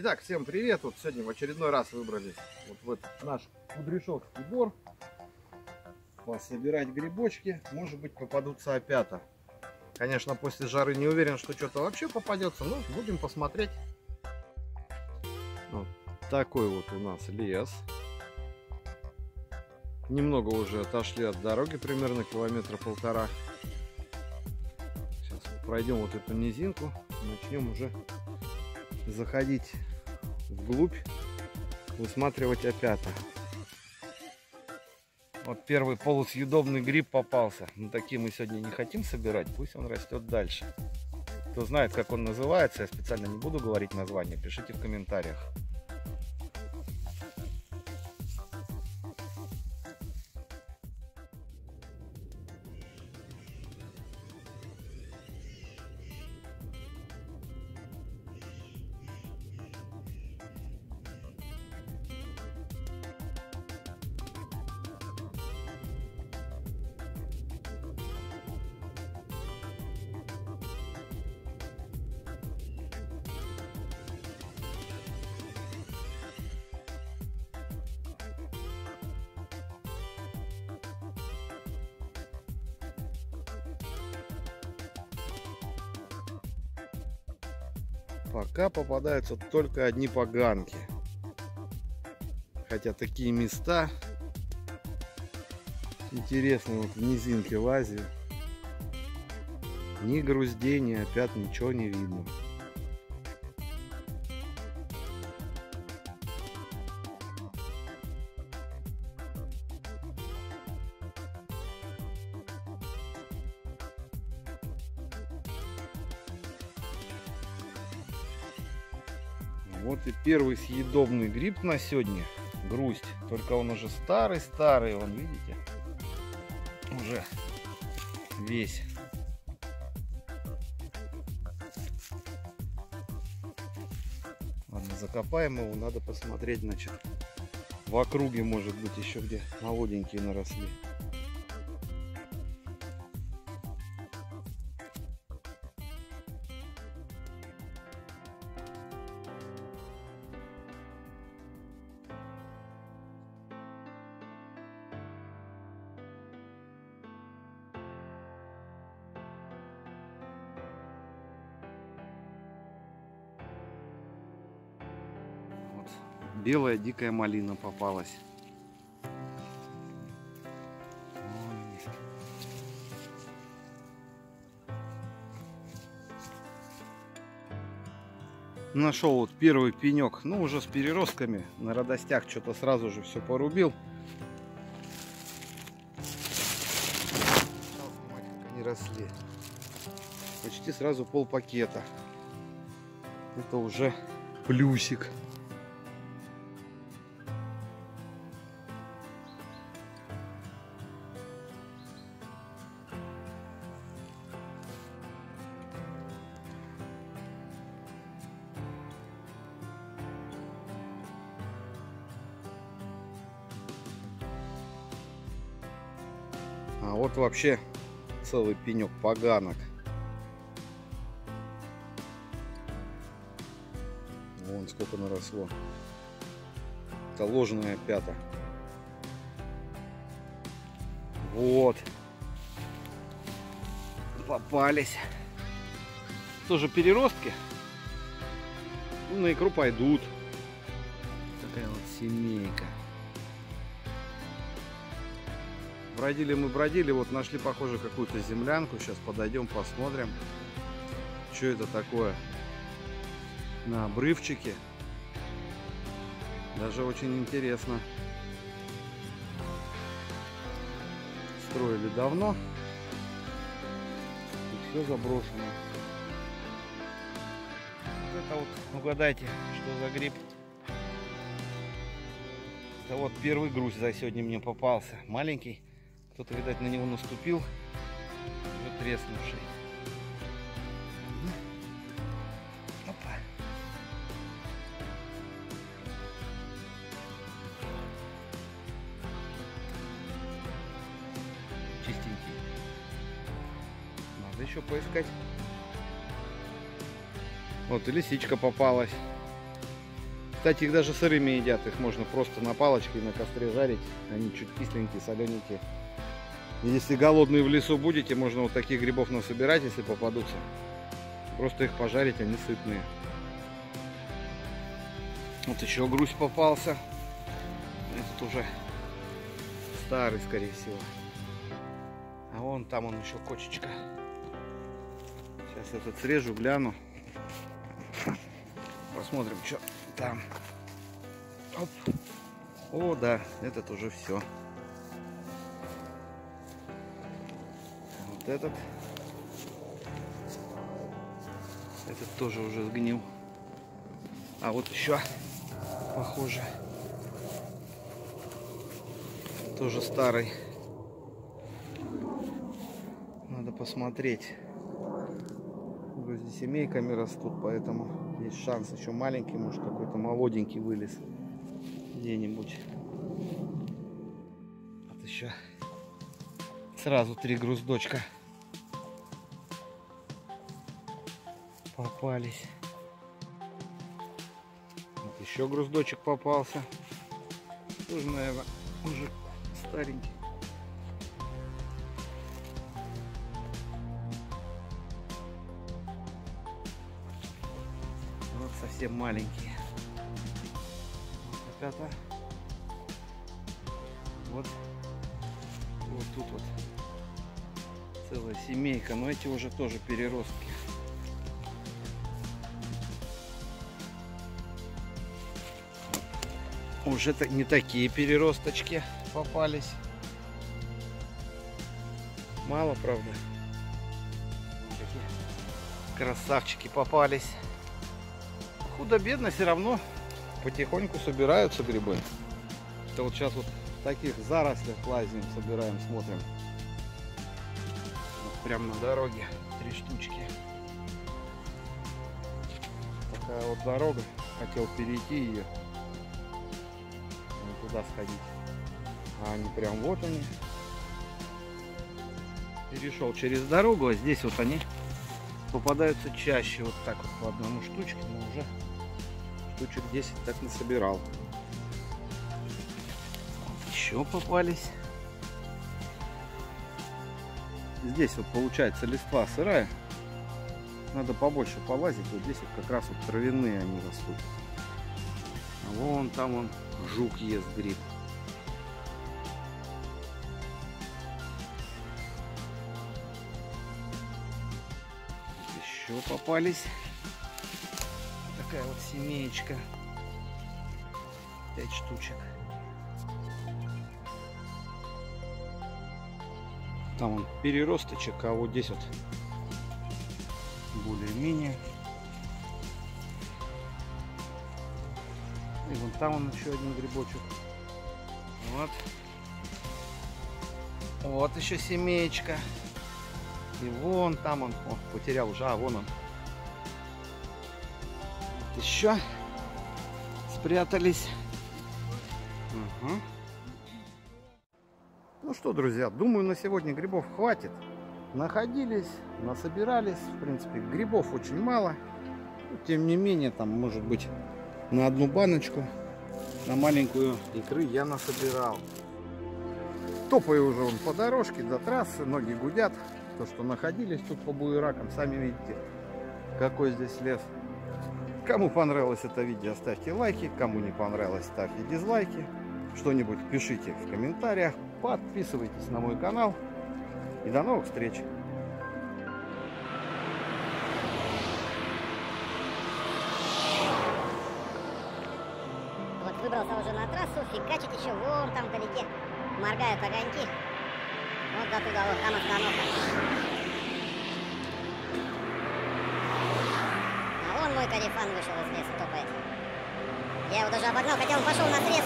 Итак, всем привет! Вот сегодня в очередной раз выбрались вот в этот наш кудряшовский двор. Пособирать грибочки, может быть попадутся опята. Конечно, после жары не уверен, что что-то вообще попадется, но будем посмотреть. Вот такой вот у нас лес. Немного уже отошли от дороги, примерно километра полтора. Сейчас пройдем вот эту низинку, начнем уже заходить вглубь, высматривать опята. Вот первый полусъедобный гриб попался. Но такие мы сегодня не хотим собирать, пусть он растет дальше. Кто знает, как он называется, я специально не буду говорить название, пишите в комментариях. Пока попадаются только одни поганки. Хотя такие места интересные вот в низинке лазию. Ни груздей, ни опять ничего не видно. Вот и первый съедобный гриб на сегодня. Грусть. Только он уже старый-старый, вон видите? Уже весь. Ладно, закопаем его. Надо посмотреть, значит, в округе, может быть, еще где молоденькие наросли. Белая дикая малина попалась. Нашел вот первый пенек, ну уже с переростками, на радостях что-то сразу же все порубил. Они росли. Почти сразу пол пакета. Это уже плюсик. А вот вообще целый пенек поганок. Вон сколько наросло. Это ложная пята. Вот. Попались. Тоже переростки. Ну, на икру пойдут. Такая вот семейка. Бродили мы, бродили, вот нашли, похоже, какую-то землянку. Сейчас подойдем, посмотрим, что это такое на обрывчике. Даже очень интересно. Строили давно. И все заброшено. Это вот, угадайте, что за гриб. Это вот первый груз за сегодня мне попался. Маленький. Кто-то, видать, на него наступил. Уже треснувший. Опа. Чистенький. Надо еще поискать. Вот и лисичка попалась. Кстати, их даже сырыми едят. Их можно просто на палочке на костре жарить. Они чуть кисленькие, солененькие. Если голодные в лесу будете, можно вот таких грибов насобирать, если попадутся. Просто их пожарить, они сытные. Вот еще грусть попался. Этот уже старый, скорее всего. А вон там он еще кочечка. Сейчас этот срежу, гляну. Посмотрим, что там. Оп. О, да, этот уже все. Этот. Этот тоже уже сгнил. А вот еще похоже. Тоже старый. Надо посмотреть. Вроде семейками растут, поэтому есть шанс еще маленький, может какой-то молоденький вылез где-нибудь. Вот еще сразу три груздочка попались. Вот еще груздочек попался. Тоже, наверное, уже старенький. Вот совсем маленькие. Вот это. Вот. Вот тут вот целая семейка. Но эти уже тоже переростки. Уже не такие переросточки попались. Мало, правда. Такие красавчики попались. Худо-бедно все равно потихоньку собираются грибы. Это вот сейчас вот таких зарослях лазим, собираем, смотрим. Вот прям на дороге три штучки. Такая вот дорога. Хотел перейти ее. Туда сходить. А они прям вот они. Перешел через дорогу, а здесь вот они попадаются чаще. Вот так вот по одному штучке, но уже штучек 10 так насобирал. Вот еще попались. Здесь вот получается листва сырая. Надо побольше полазить. Вот здесь вот как раз вот травяные они растут. А вон там он жук ест гриб. Еще попались. Такая вот семеечка. Пять штучек. Там он переросточек, а вот здесь вот более-менее. И вон там он еще один грибочек. Вот. Вот еще семеечка. И вон там он, о, потерял уже, а вон он. Вот еще спрятались. Угу. Ну что, друзья, думаю, на сегодня грибов хватит. Находились, насобирались. В принципе, грибов очень мало. Тем не менее, там, может быть, на одну баночку, на маленькую икры я насобирал. Топаю уже он по дорожке до трассы, ноги гудят то, что находились тут по буеракам. Сами видите, какой здесь лес. Кому понравилось это видео, ставьте лайки. Кому не понравилось, ставьте дизлайки. Что-нибудь пишите в комментариях. Подписывайтесь на мой канал. И до новых встреч! До туда, там остановка. А вон мой карифан вышел из леса, топает. Я его даже обогнал, хотя он пошел на срез.